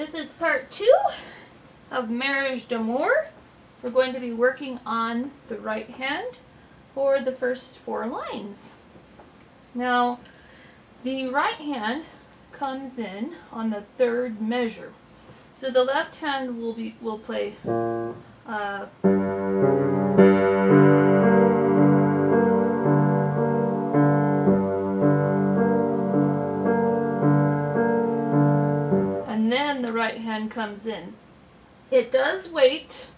This is part two of Mariage d'Amour. We're going to be working on the right hand for the first four lines. Now, the right hand comes in on the third measure. So the left hand will be will play uh, comes in. It does wait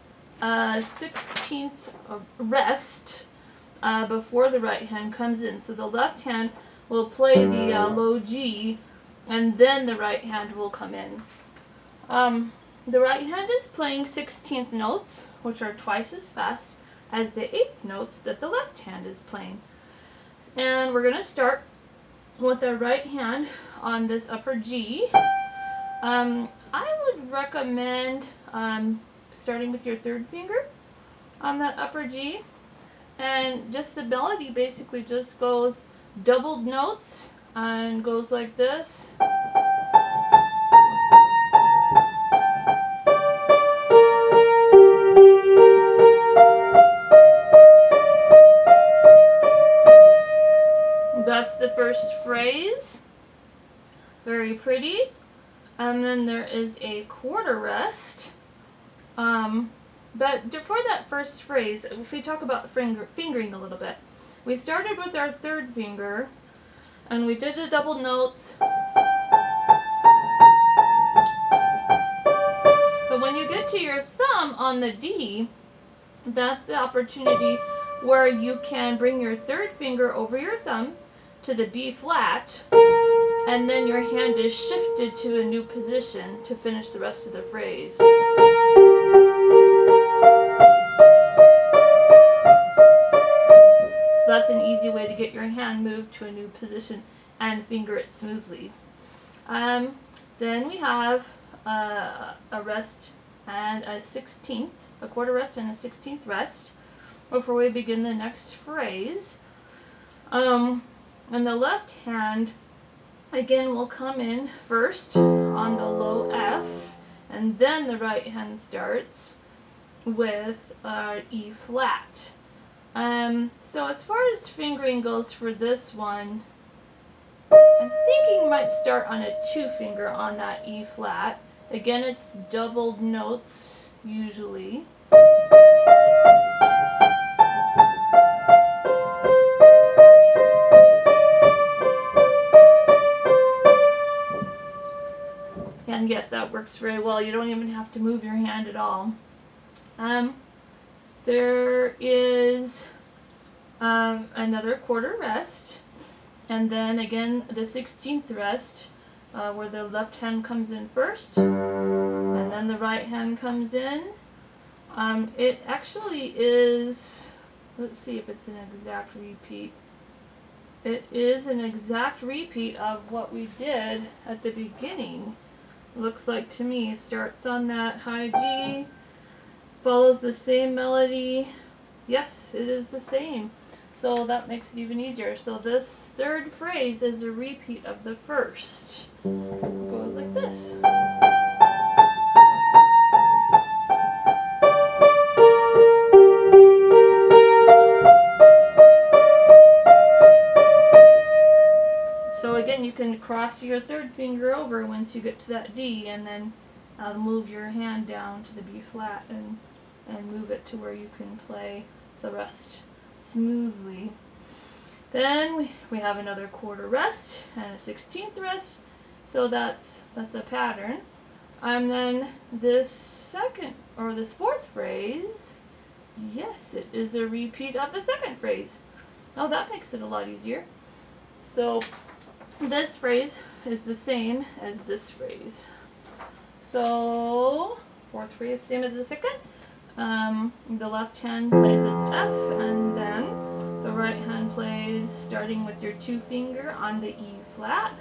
a 16th rest uh, before the right hand comes in. So the left hand will play the uh, low G and then the right hand will come in. Um, the right hand is playing 16th notes, which are twice as fast as the eighth notes that the left hand is playing. And we're going to start with our right hand on this upper G. Um, I would recommend um, starting with your third finger on that upper G. And just the melody basically just goes doubled notes and goes like this. That's the first phrase. Very pretty. And then there is a quarter rest. Um, but for that first phrase, if we talk about finger, fingering a little bit, we started with our third finger and we did the double notes. But when you get to your thumb on the D, that's the opportunity where you can bring your third finger over your thumb to the B flat and then your hand is shifted to a new position to finish the rest of the phrase. that's an easy way to get your hand moved to a new position and finger it smoothly. Um, then we have uh, a rest and a 16th, a quarter rest and a 16th rest before we begin the next phrase. Um, and the left hand again we'll come in first on the low F and then the right hand starts with uh, E flat. Um, so as far as fingering goes for this one, I'm thinking might start on a two finger on that E flat. Again, it's doubled notes usually. And yes, that works very well. You don't even have to move your hand at all. Um, there is um, another quarter rest, and then again the 16th rest, uh, where the left hand comes in first, and then the right hand comes in. Um, it actually is, let's see if it's an exact repeat. It is an exact repeat of what we did at the beginning. Looks like to me. Starts on that high G, follows the same melody. Yes, it is the same. So that makes it even easier. So this third phrase is a repeat of the first. It goes like this. Can cross your third finger over once you get to that D and then uh, move your hand down to the B flat and, and move it to where you can play the rest smoothly. Then we, have another quarter rest and a 16th rest. So that's that's a pattern. And then this second or this fourth phrase, yes, it is a repeat of the second phrase. Oh, that makes it a lot easier. So this phrase is the same as this phrase. So fourth phrase, same as the second. Um, the left hand plays its F and then the right hand plays starting with your two finger on the E flat.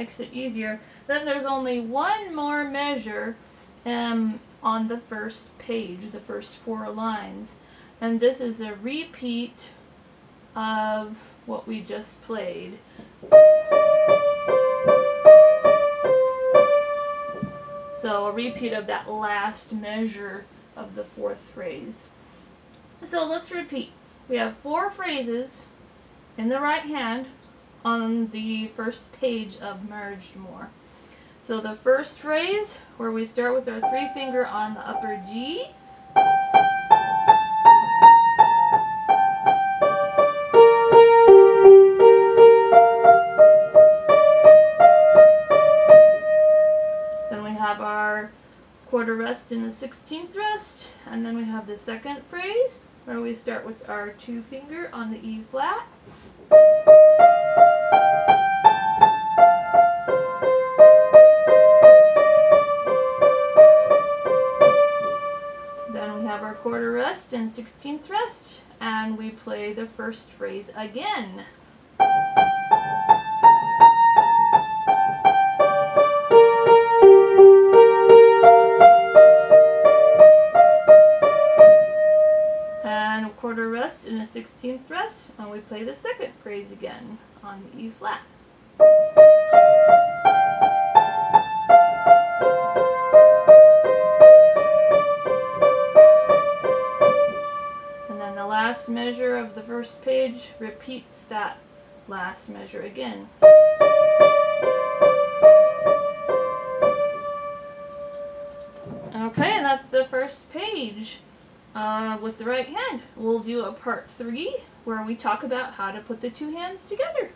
Makes it easier. Then there's only one more measure um, on the first page, the first four lines. And this is a repeat of what we just played. So a repeat of that last measure of the fourth phrase. So let's repeat. We have four phrases in the right hand on the first page of Mariage d'Amour. So the first phrase, where we start with our three finger on the upper G, Then we have our quarter rest in the 16th rest, and then we have the second phrase, where we start with our two finger on the E flat. And we play the first phrase again. And a quarter rest and a 16th rest, and we play the second phrase again on the E flat. Last measure of the first page repeats that last measure again. Okay, that's the first page uh, with the right hand. We'll do a part three where we talk about how to put the two hands together.